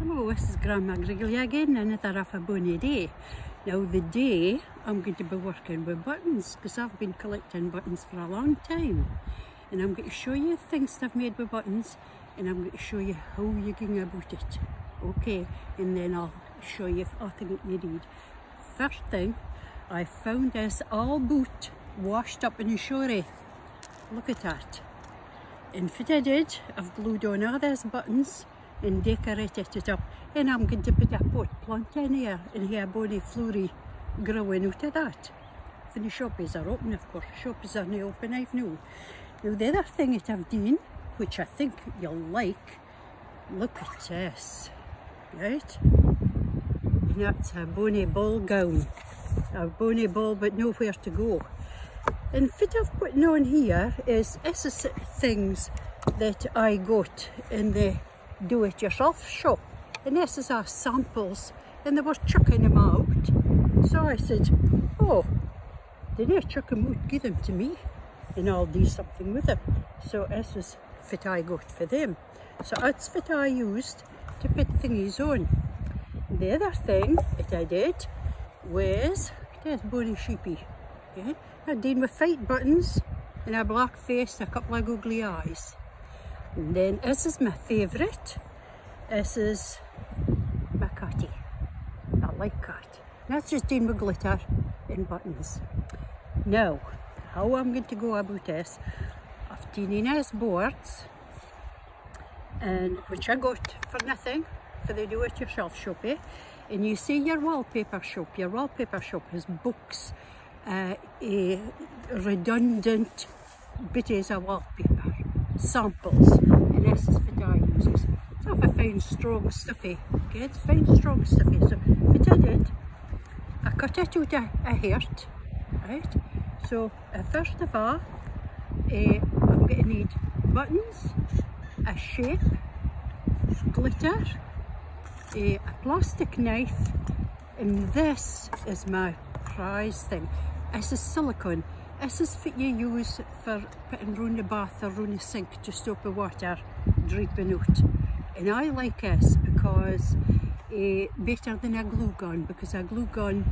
Hello, this is Grandma Griggly again, another of a bonny day. Now the day I'm going to be working with buttons because I've been collecting buttons for a long time. And I'm going to show you things I've made with buttons and I'm going to show you how you can about it. Okay, and then I'll show you everything you need. First thing, I found this all boot washed up in the shore. Look at that. And what I did, I've glued on all these buttons and decorated it up. And I'm going to put a pot plant in here and have a bonny flurry growing out of that. When the shops are open, of course. Shops are not open, I've know. Now the other thing that I've done, which I think you'll like, look at this, right? And that's a bonny ball gown. A bonny ball but nowhere to go. And what I've put on here is, this is things that I got in the do-it-yourself shop and this is our samples. And they were chucking them out. So I said oh they didn't chuck them out give them to me and I'll do something with them so this is what I got for them. So that's what I used to put thingies on. The other thing that I did was this bonny sheepy okay? I did my white buttons and a black face a couple of googly eyes and then this is my favourite. This is my cutty. I like cut. That's just in with glitter and buttons. Now, how I'm going to go about this, I've done nice boards, and which I got for nothing, for the do-it-yourself shop, eh? And you see your wallpaper shop, your wallpaper shop has books, uh, a redundant bits of wallpaper samples and this is for dye uses. So if I found strong stuffy, good, fine strong stuffy. So what I did, I cut it out a, a heart, right? So uh, first of all, uh, I'm going to need buttons, a shape, glitter, uh, a plastic knife, and this is my prize thing. This is silicone. This is what you use for putting round the bath or round the sink to stop the water dripping out. And I like this because uh, better than a glue gun because a glue gun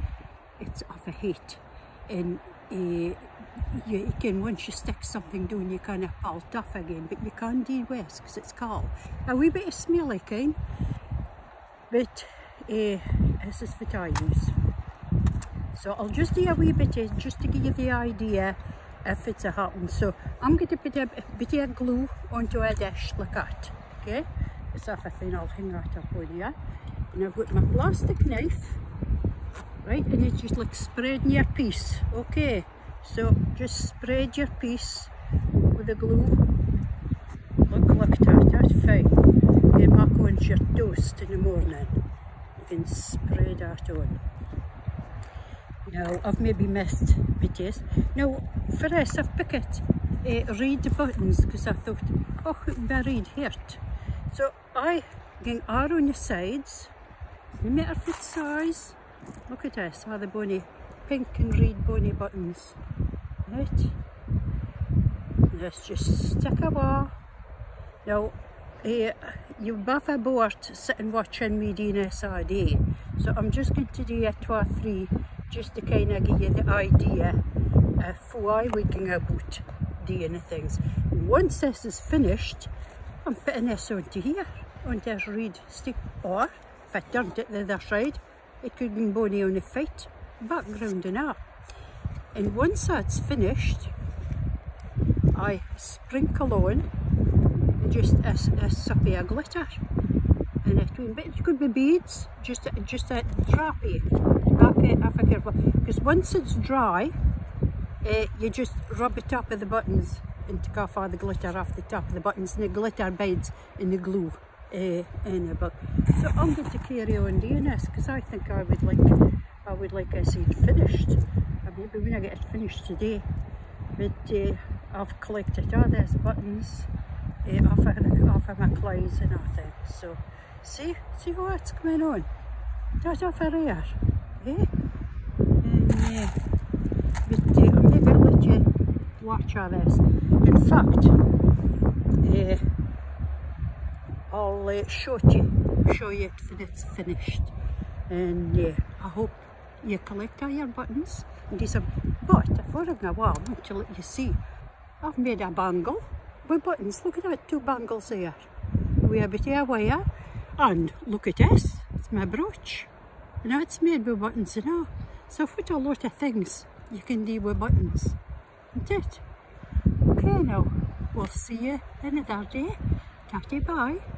it's of a heat and uh, you, can once you stick something down you kind of pull it off again but you can't do this because it's cold. A wee bit of smelly kind but uh, this is what I use. So I'll just do a wee bit of, just to give you the idea if it's a happen. So I'm going to put a bit of glue onto a dish like that, okay? it's if I think I'll hang that up on here. And I've got my plastic knife, right? And it's just like spreading your piece, okay? So just spread your piece with the glue. Look like that, that's fine. You mark on your toast in the morning. You can spread that on. Now, I've maybe missed bits. Now, for this, I've picked uh, reed buttons because I thought, oh, a reed hurt. So I get R on the sides, no matter what size. Look at this, how the bonny, pink and red bonny buttons. Right? Let's just stick a bar. Now, uh, you both are bored sitting watching me doing day. So I'm just going to do a two or three just to kind of give you the idea of why we can about doing things. Once this is finished, I'm putting this onto here, onto this reed stick, or if I turned it the other side, it could be bony on the feet, background and all. And once that's finished, I sprinkle on just a, a of glitter But it could be beads, just just a droppy because once it's dry uh, you just rub the top of the buttons and take off all the glitter off the top of the buttons and the glitter bides in the glue uh, in it. But so I'm going to carry on doing this because I think I would like I would like I said finished. Maybe when I get it finished today. But uh, I've collected all these buttons uh, off, of, off of my clothes and everything. So see see what's going on. That's of there. Eh? And uh, but I'm let you watch all this. In fact, uh, I'll uh, show you show you it when it's finished. And uh, I hope you collect all your buttons and do some. But for a while, I want to let you see, I've made a bangle with buttons. Look at that, two bangles there. We have a bit of wire. And look at this, it's my brooch. Now it's made with buttons you know. So what a lot of things you can do with buttons. Isn't it? Okay now, we'll see you another day. Tatty bye.